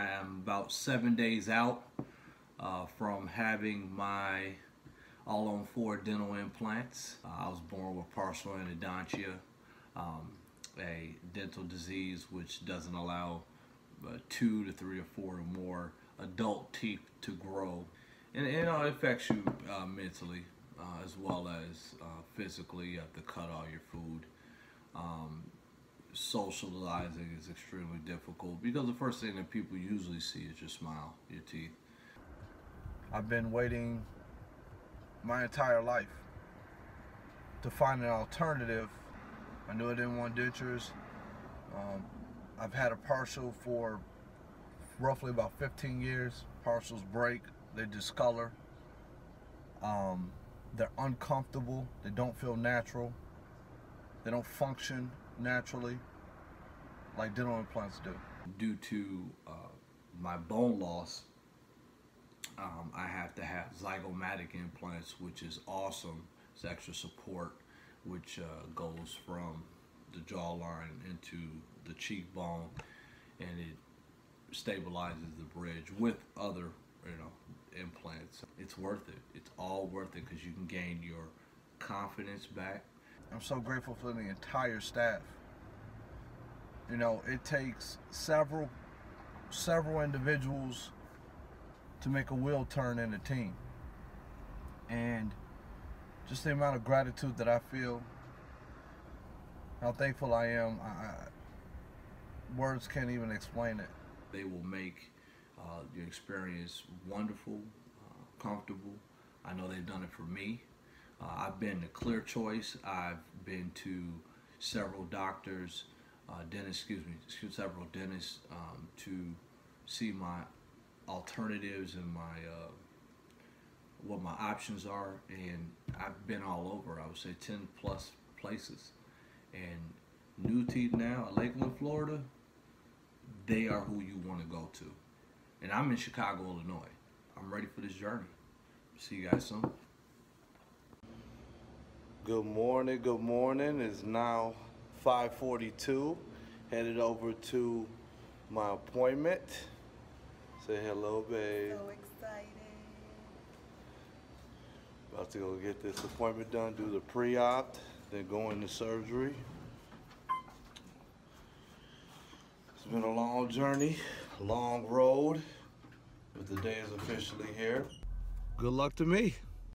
I am about seven days out uh, from having my all on four dental implants. Uh, I was born with partial anodontia, um, a dental disease which doesn't allow uh, two to three or four or more adult teeth to grow. And, and it affects you uh, mentally uh, as well as uh, physically. You have to cut all your food. Um, socializing is extremely difficult because the first thing that people usually see is your smile, your teeth. I've been waiting my entire life to find an alternative. I knew I didn't want dentures. Um, I've had a partial for roughly about 15 years. Partials break, they discolor. Um, they're uncomfortable, they don't feel natural, they don't function naturally like dental implants do. Due to uh, my bone loss, um, I have to have zygomatic implants, which is awesome. It's extra support, which uh, goes from the jawline into the cheekbone, and it stabilizes the bridge with other, you know, implants. It's worth it. It's all worth it because you can gain your confidence back. I'm so grateful for the entire staff. You know, it takes several several individuals to make a wheel turn in a team. And just the amount of gratitude that I feel, how thankful I am, I, words can't even explain it. They will make uh, experience wonderful, uh, comfortable. I know they've done it for me. Uh, I've been the clear choice. I've been to several doctors, uh, dentists, excuse me, several dentists um, to see my alternatives and my uh, what my options are, and I've been all over. I would say 10 plus places, and New Teeth now at Lakeland, Florida. They are who you want to go to, and I'm in Chicago, Illinois. I'm ready for this journey. See you guys soon. Good morning, good morning. It's now 542. Headed over to my appointment. Say hello, babe. So excited. About to go get this appointment done, do the pre-op, then go into surgery. It's been a long journey, long road, but the day is officially here. Good luck to me.